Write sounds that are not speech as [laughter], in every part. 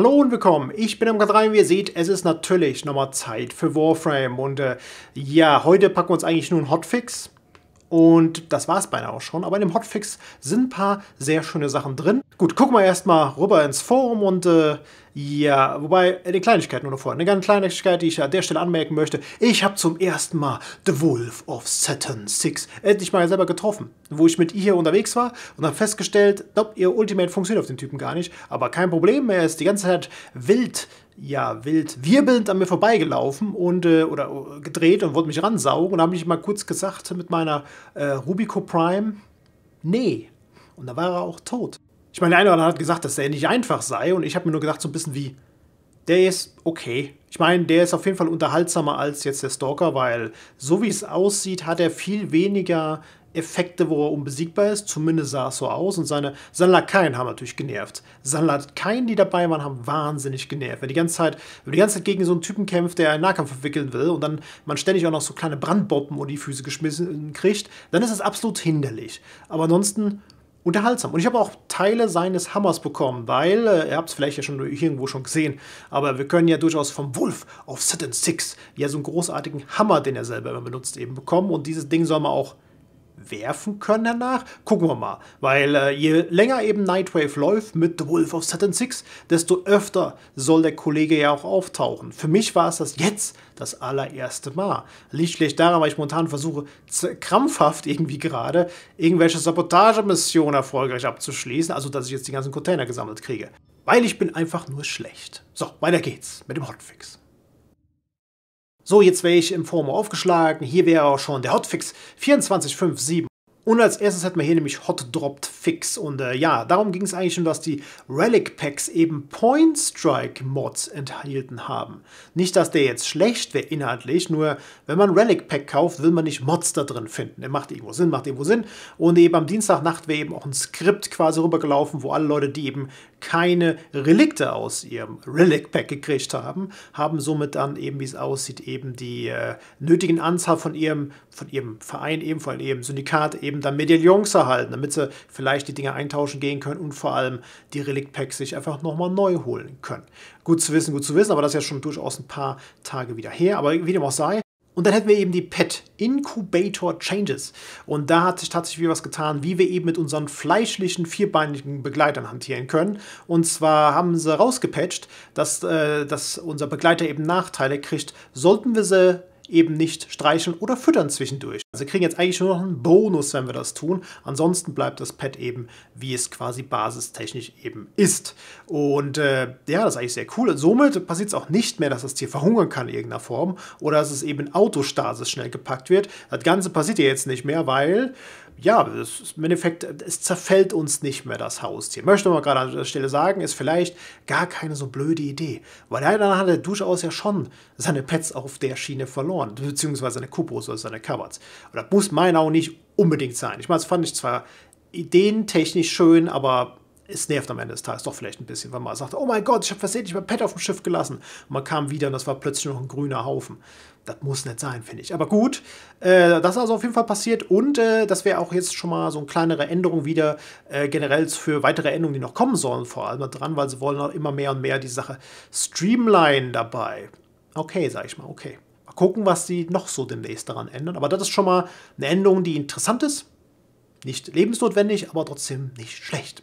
Hallo und willkommen, ich bin MK3 wie ihr seht, es ist natürlich nochmal Zeit für Warframe. Und äh, ja, heute packen wir uns eigentlich nur einen Hotfix und das war es beinahe auch schon, aber in dem Hotfix sind ein paar sehr schöne Sachen drin. Gut, gucken wir erstmal rüber ins Forum und äh, ja, wobei, eine Kleinigkeit nur noch vor. Eine ganz Kleinigkeit, die ich an der Stelle anmerken möchte. Ich habe zum ersten Mal The Wolf of Saturn 6 endlich mal selber getroffen. Wo ich mit ihr unterwegs war und habe festgestellt, nope, ihr Ultimate funktioniert auf den Typen gar nicht. Aber kein Problem, er ist die ganze Zeit wild, ja, wild wirbelnd an mir vorbeigelaufen und, äh, oder gedreht und wollte mich ransaugen. Und habe ich mal kurz gesagt mit meiner äh, Rubico Prime, nee. Und da war er auch tot. Ich meine, der eine oder andere hat gesagt, dass der nicht einfach sei und ich habe mir nur gedacht, so ein bisschen wie, der ist okay. Ich meine, der ist auf jeden Fall unterhaltsamer als jetzt der Stalker, weil so wie es aussieht, hat er viel weniger Effekte, wo er unbesiegbar ist. Zumindest sah es so aus. Und seine, seine Lakaien haben natürlich genervt. Seine Lakaien, die dabei waren, haben wahnsinnig genervt. Wenn die ganze Zeit, wenn die ganze Zeit gegen so einen Typen kämpft, der einen Nahkampf verwickeln will und dann man ständig auch noch so kleine Brandbomben um die Füße geschmissen kriegt, dann ist es absolut hinderlich. Aber ansonsten unterhaltsam. Und ich habe auch Teile seines Hammers bekommen, weil, äh, ihr habt es vielleicht ja schon irgendwo schon gesehen, aber wir können ja durchaus vom Wolf auf Saturn 6 ja so einen großartigen Hammer, den er selber immer benutzt, eben bekommen. Und dieses Ding soll man auch werfen können danach? Gucken wir mal. Weil äh, je länger eben Nightwave läuft mit The Wolf of Saturn 6, desto öfter soll der Kollege ja auch auftauchen. Für mich war es das jetzt das allererste Mal. Liegt vielleicht daran, weil ich momentan versuche, krampfhaft irgendwie gerade irgendwelche Sabotagemissionen erfolgreich abzuschließen, also dass ich jetzt die ganzen Container gesammelt kriege. Weil ich bin einfach nur schlecht. So, weiter geht's mit dem Hotfix. So, jetzt wäre ich im Forum aufgeschlagen. Hier wäre auch schon der Hotfix 2457. Und als erstes hätten wir hier nämlich Hot Dropped Fix. Und äh, ja, darum ging es eigentlich schon, dass die Relic Packs eben Point Strike Mods enthalten haben. Nicht, dass der jetzt schlecht wäre inhaltlich, nur wenn man Relic Pack kauft, will man nicht Mods da drin finden. Der macht irgendwo Sinn, macht irgendwo Sinn. Und eben am Dienstagnacht wäre eben auch ein Skript quasi rübergelaufen, wo alle Leute, die eben keine Relikte aus ihrem Relic Pack gekriegt haben, haben somit dann eben, wie es aussieht, eben die äh, nötigen Anzahl von ihrem, von ihrem Verein, eben von ihrem Syndikat, eben dann Medaillons erhalten, damit sie vielleicht die Dinge eintauschen gehen können und vor allem die Relic Packs sich einfach nochmal neu holen können. Gut zu wissen, gut zu wissen, aber das ist ja schon durchaus ein paar Tage wieder her. Aber wie dem auch sei, und dann hätten wir eben die PET, Incubator Changes. Und da hat sich tatsächlich wieder was getan, wie wir eben mit unseren fleischlichen, vierbeinigen Begleitern hantieren können. Und zwar haben sie rausgepatcht, dass, äh, dass unser Begleiter eben Nachteile kriegt, sollten wir sie eben nicht streicheln oder füttern zwischendurch. Also kriegen jetzt eigentlich nur noch einen Bonus, wenn wir das tun. Ansonsten bleibt das Pad eben, wie es quasi basistechnisch eben ist. Und äh, ja, das ist eigentlich sehr cool. Somit passiert es auch nicht mehr, dass das Tier verhungern kann in irgendeiner Form oder dass es eben in Autostasis schnell gepackt wird. Das Ganze passiert ja jetzt nicht mehr, weil ja, ist, im Endeffekt, es zerfällt uns nicht mehr das Haustier. Möchte man gerade an der Stelle sagen, ist vielleicht gar keine so blöde Idee. Weil dann hat er durchaus ja schon seine Pets auf der Schiene verloren, beziehungsweise seine Kupos oder seine Coverts. Und das muss meiner auch nicht unbedingt sein. Ich meine, das fand ich zwar ideentechnisch schön, aber es nervt am Ende des Tages doch vielleicht ein bisschen, weil man sagt, oh mein Gott, ich habe versehentlich mein Pet auf dem Schiff gelassen. Und man kam wieder und das war plötzlich noch ein grüner Haufen. Das muss nicht sein, finde ich. Aber gut, äh, das ist also auf jeden Fall passiert und äh, das wäre auch jetzt schon mal so eine kleinere Änderung wieder äh, generell für weitere Änderungen, die noch kommen sollen, vor allem dran, weil sie wollen auch immer mehr und mehr die Sache streamline dabei. Okay, sag ich mal, okay. Mal gucken, was sie noch so demnächst daran ändern. Aber das ist schon mal eine Änderung, die interessant ist. Nicht lebensnotwendig, aber trotzdem nicht schlecht.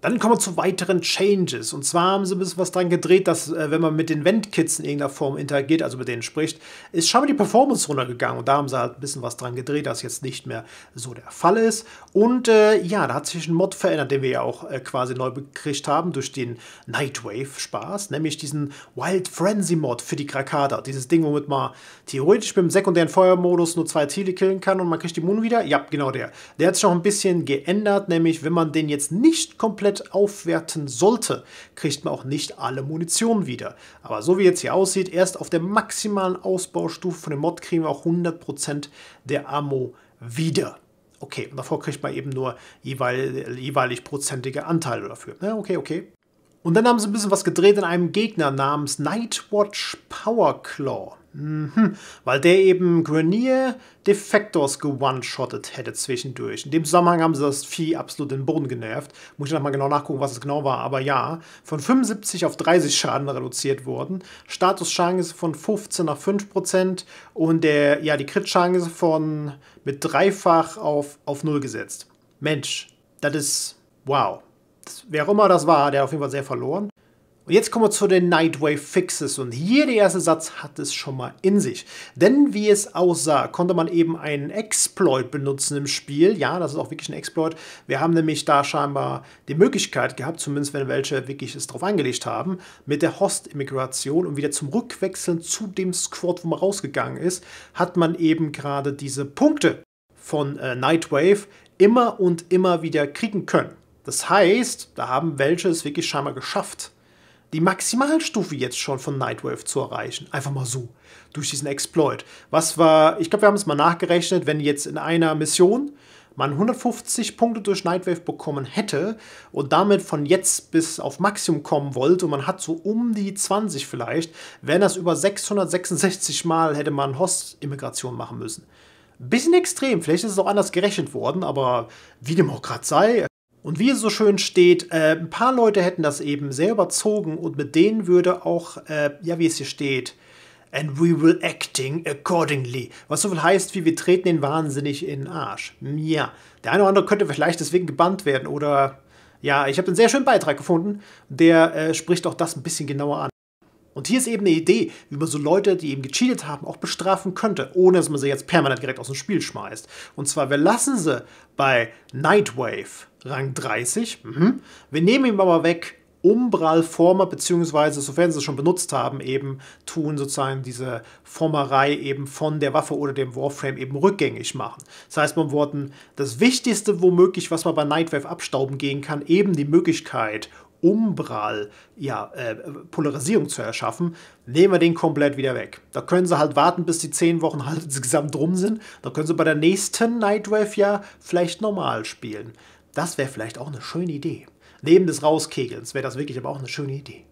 Dann kommen wir zu weiteren Changes. Und zwar haben sie ein bisschen was dran gedreht, dass, äh, wenn man mit den Ventkits in irgendeiner Form interagiert, also mit denen spricht, ist schon mal die Performance runtergegangen. Und da haben sie halt ein bisschen was dran gedreht, das jetzt nicht mehr so der Fall ist. Und äh, ja, da hat sich ein Mod verändert, den wir ja auch äh, quasi neu gekriegt haben durch den Nightwave-Spaß, nämlich diesen Wild Frenzy Mod für die Krakada. Dieses Ding, womit man theoretisch mit dem sekundären Feuermodus nur zwei Ziele killen kann und man kriegt die Moon wieder. Ja, genau der. Der hat sich auch ein bisschen geändert, nämlich wenn man den jetzt nicht komplett komplett aufwerten sollte, kriegt man auch nicht alle Munition wieder. Aber so wie jetzt hier aussieht, erst auf der maximalen Ausbaustufe von dem Mod kriegen wir auch 100% der Ammo wieder. Okay, und davor kriegt man eben nur jeweil, jeweilig prozentige Anteile dafür. Ja, okay, okay. Und dann haben sie ein bisschen was gedreht in einem Gegner namens Nightwatch Powerclaw. Mhm, weil der eben Grenier Defectors geone-shottet hätte zwischendurch. In dem Zusammenhang haben sie das Vieh absolut in den Boden genervt. Muss ich nochmal genau nachgucken, was es genau war. Aber ja, von 75 auf 30 Schaden reduziert worden. Status-Schaden ist von 15 auf 5% und der, ja, die Crit-Schaden ist von mit dreifach auf, auf 0 gesetzt. Mensch, das ist wow. Das, wer auch immer das war, der hat auf jeden Fall sehr verloren. Und jetzt kommen wir zu den Nightwave Fixes und hier der erste Satz hat es schon mal in sich. Denn wie es aussah, konnte man eben einen Exploit benutzen im Spiel. Ja, das ist auch wirklich ein Exploit. Wir haben nämlich da scheinbar die Möglichkeit gehabt, zumindest wenn welche wirklich es drauf angelegt haben, mit der Host-Immigration und wieder zum Rückwechseln zu dem Squad, wo man rausgegangen ist, hat man eben gerade diese Punkte von äh, Nightwave immer und immer wieder kriegen können. Das heißt, da haben welche es wirklich scheinbar geschafft, die Maximalstufe jetzt schon von Nightwave zu erreichen. Einfach mal so. Durch diesen Exploit. Was war, ich glaube, wir haben es mal nachgerechnet, wenn jetzt in einer Mission man 150 Punkte durch Nightwave bekommen hätte und damit von jetzt bis auf Maximum kommen wollte und man hat so um die 20 vielleicht, wären das über 666 Mal hätte man Host-Immigration machen müssen. Bisschen extrem, vielleicht ist es auch anders gerechnet worden, aber wie dem auch gerade sei, und wie es so schön steht, äh, ein paar Leute hätten das eben sehr überzogen und mit denen würde auch, äh, ja, wie es hier steht, and we will acting accordingly. Was so viel heißt, wie wir treten den wahnsinnig in den Arsch. Ja, der eine oder andere könnte vielleicht deswegen gebannt werden oder, ja, ich habe einen sehr schönen Beitrag gefunden, der äh, spricht auch das ein bisschen genauer an. Und hier ist eben eine Idee, wie man so Leute, die eben gecheatet haben, auch bestrafen könnte, ohne dass man sie jetzt permanent direkt aus dem Spiel schmeißt. Und zwar, wir lassen sie bei Nightwave Rang 30. Mhm. Wir nehmen ihm aber weg Umbral Former, beziehungsweise, sofern sie es schon benutzt haben, eben tun sozusagen diese Formerei eben von der Waffe oder dem Warframe eben rückgängig machen. Das heißt, man Worten, das Wichtigste womöglich, was man bei Nightwave abstauben gehen kann, eben die Möglichkeit, Umbral, ja, äh, Polarisierung zu erschaffen, nehmen wir den komplett wieder weg. Da können sie halt warten, bis die zehn Wochen [laughs] halt insgesamt drum sind. Da können sie bei der nächsten Nightwave ja vielleicht normal spielen. Das wäre vielleicht auch eine schöne Idee. Neben des Rauskegelns wäre das wirklich aber auch eine schöne Idee.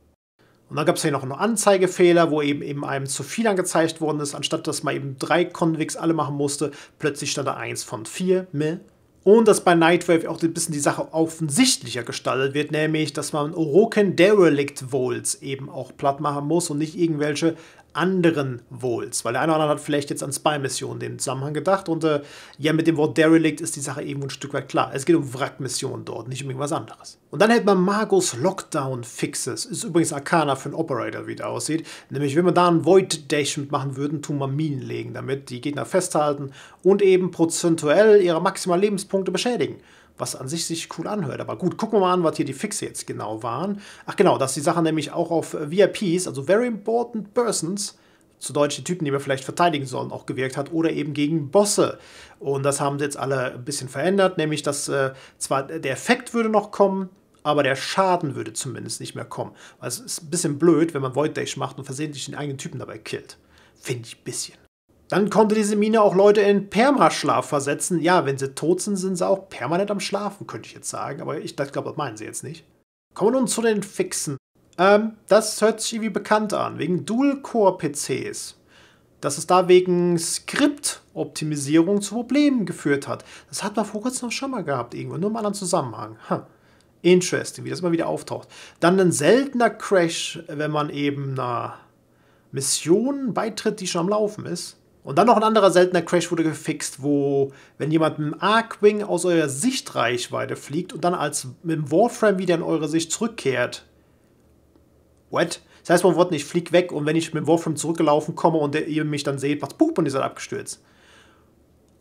Und dann gab es hier noch einen Anzeigefehler, wo eben, eben einem zu viel angezeigt worden ist, anstatt dass man eben drei Convigs alle machen musste. Plötzlich stand da eins von vier. Meh. Und dass bei Nightwave auch ein bisschen die Sache offensichtlicher gestaltet wird, nämlich, dass man Oroken Derelict Volts eben auch platt machen muss und nicht irgendwelche anderen Volts. Weil der eine oder andere hat vielleicht jetzt an Spy-Missionen den Zusammenhang gedacht und äh, ja, mit dem Wort Derelict ist die Sache irgendwo ein Stück weit klar. Es geht um Wrack-Missionen dort, nicht um irgendwas anderes. Und dann hält man Magos Lockdown-Fixes. Ist übrigens Arcana für einen Operator, wie der aussieht. Nämlich, wenn wir da einen Void-Dash mitmachen würden, tun wir Minen legen, damit die Gegner festhalten und eben prozentuell ihre maximalen Lebenspunkte beschädigen was an sich sich cool anhört. Aber gut, gucken wir mal an, was hier die Fixe jetzt genau waren. Ach genau, dass die Sachen nämlich auch auf äh, VIPs, also Very Important Persons, zu Deutsch die Typen, die wir vielleicht verteidigen sollen, auch gewirkt hat oder eben gegen Bosse. Und das haben sie jetzt alle ein bisschen verändert, nämlich dass äh, zwar der Effekt würde noch kommen, aber der Schaden würde zumindest nicht mehr kommen. Weil es ist ein bisschen blöd, wenn man Void Dash macht und versehentlich den eigenen Typen dabei killt. Finde ich ein bisschen. Dann konnte diese Mine auch Leute in Permaschlaf versetzen. Ja, wenn sie tot sind, sind sie auch permanent am Schlafen, könnte ich jetzt sagen. Aber ich glaube, das meinen sie jetzt nicht. Kommen wir nun zu den Fixen. Ähm, das hört sich irgendwie bekannt an, wegen Dual-Core-PCs. Dass es da wegen Skript-Optimisierung zu Problemen geführt hat. Das hat man vor kurzem noch schon mal gehabt, irgendwo, nur im anderen Zusammenhang. Huh. Interesting, wie das immer wieder auftaucht. Dann ein seltener Crash, wenn man eben einer Mission beitritt, die schon am Laufen ist. Und dann noch ein anderer seltener Crash wurde gefixt, wo, wenn jemand mit dem Arcwing aus eurer Sichtreichweite fliegt und dann als mit dem Warframe wieder in eure Sicht zurückkehrt. What? Das heißt, man wird nicht, flieg weg und wenn ich mit dem Warframe zurückgelaufen komme und ihr mich dann seht, macht's Pup und ihr seid abgestürzt.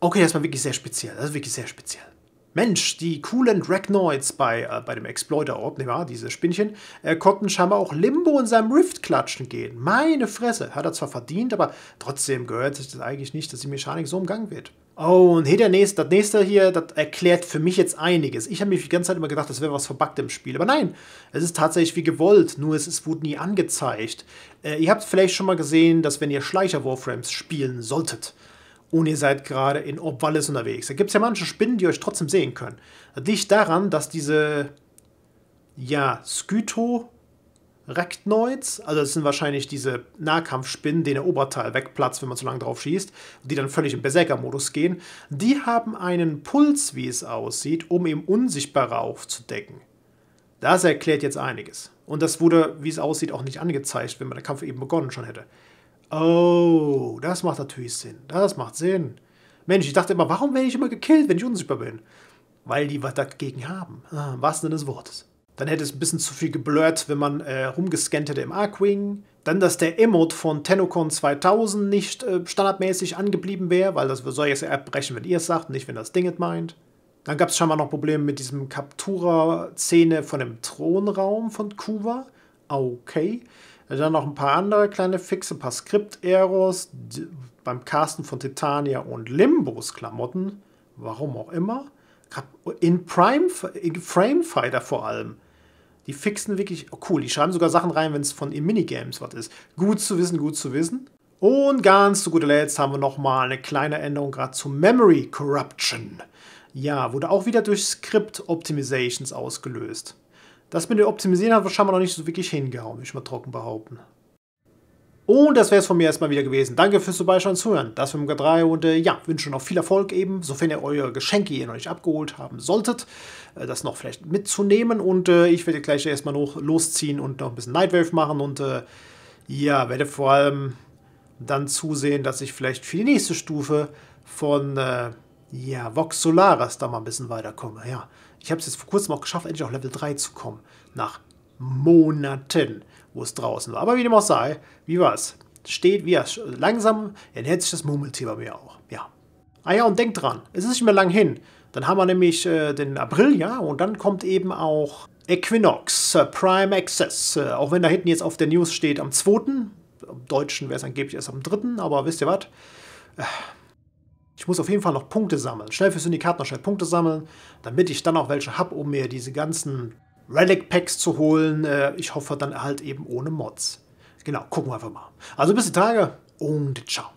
Okay, das war wirklich sehr speziell. Das ist wirklich sehr speziell. Mensch, die coolen Dragnoids bei, äh, bei dem Exploiter-Orb, ne diese Spinnchen, äh, konnten scheinbar auch Limbo in seinem Rift klatschen gehen. Meine Fresse, hat er zwar verdient, aber trotzdem gehört sich das eigentlich nicht, dass die Mechanik so umgangen wird. Oh, und hier der nächste, das nächste hier, das erklärt für mich jetzt einiges. Ich habe mir die ganze Zeit immer gedacht, das wäre was verbuggt im Spiel. Aber nein, es ist tatsächlich wie gewollt, nur es, es wurde nie angezeigt. Äh, ihr habt vielleicht schon mal gesehen, dass wenn ihr Schleicher-Warframes spielen solltet, und ihr seid gerade in Obwallis unterwegs. Da gibt es ja manche Spinnen, die euch trotzdem sehen können. Das liegt daran, dass diese, ja, Skyto, Rektoids, also das sind wahrscheinlich diese Nahkampfspinnen, denen der Oberteil wegplatzt, wenn man zu lange drauf schießt, die dann völlig im Berserker-Modus gehen. Die haben einen Puls, wie es aussieht, um eben Unsichtbare aufzudecken. Das erklärt jetzt einiges. Und das wurde, wie es aussieht, auch nicht angezeigt, wenn man den Kampf eben begonnen schon hätte. Oh, das macht natürlich Sinn. Das macht Sinn. Mensch, ich dachte immer, warum werde ich immer gekillt, wenn ich unsichtbar bin? Weil die was dagegen haben. Ah, Im wahrsten Sinne des Wortes. Dann hätte es ein bisschen zu viel geblurrt, wenn man äh, rumgescannt hätte im Arcwing. Dann, dass der Emote von Tenocon 2000 nicht äh, standardmäßig angeblieben wäre, weil das soll jetzt abbrechen, wenn ihr es sagt, nicht wenn das Ding es meint. Dann gab es scheinbar noch Probleme mit diesem Captura-Szene von dem Thronraum von Kuva. Okay. Dann noch ein paar andere kleine Fixe, ein paar Skript-Errors beim Casten von Titania und Limbos Klamotten. Warum auch immer. In Prime, in Frame Fighter vor allem die fixen wirklich, oh cool, die schreiben sogar Sachen rein, wenn es von in Minigames was ist. Gut zu wissen, gut zu wissen. Und ganz zu guter Letzt haben wir nochmal eine kleine Änderung gerade zu Memory Corruption. Ja, wurde auch wieder durch Script Optimizations ausgelöst. Das mit dem Optimisieren hat wahrscheinlich noch nicht so wirklich hingehauen, würde ich mal trocken behaupten. Und das wäre es von mir erstmal wieder gewesen. Danke fürs Vorbeischauen und Zuhören. Das für MK3 und äh, ja, wünsche noch viel Erfolg eben, sofern ihr eure Geschenke hier noch nicht abgeholt haben solltet, äh, das noch vielleicht mitzunehmen. Und äh, ich werde gleich erstmal noch losziehen und noch ein bisschen Nightwave machen und äh, ja, werde vor allem dann zusehen, dass ich vielleicht für die nächste Stufe von äh, ja, Vox Solaris da mal ein bisschen weiterkomme. Ja, ich habe es jetzt vor kurzem auch geschafft, endlich auf Level 3 zu kommen. Nach Monaten wo es draußen war. Aber wie dem auch sei, wie war es? Steht, wie es langsam ernährt sich das Murmeltier bei mir auch. Ja. Ah ja, und denkt dran, es ist nicht mehr lang hin. Dann haben wir nämlich äh, den April, ja, und dann kommt eben auch Equinox äh, Prime Access. Äh, auch wenn da hinten jetzt auf der News steht am 2. Im Deutschen wäre es angeblich erst am 3., aber wisst ihr was? Ich muss auf jeden Fall noch Punkte sammeln. Schnell für Syndikat noch schnell Punkte sammeln, damit ich dann auch welche habe, um mir diese ganzen Relic Packs zu holen. Äh, ich hoffe dann halt eben ohne Mods. Genau, gucken wir einfach mal. Also bis die Tage und ciao.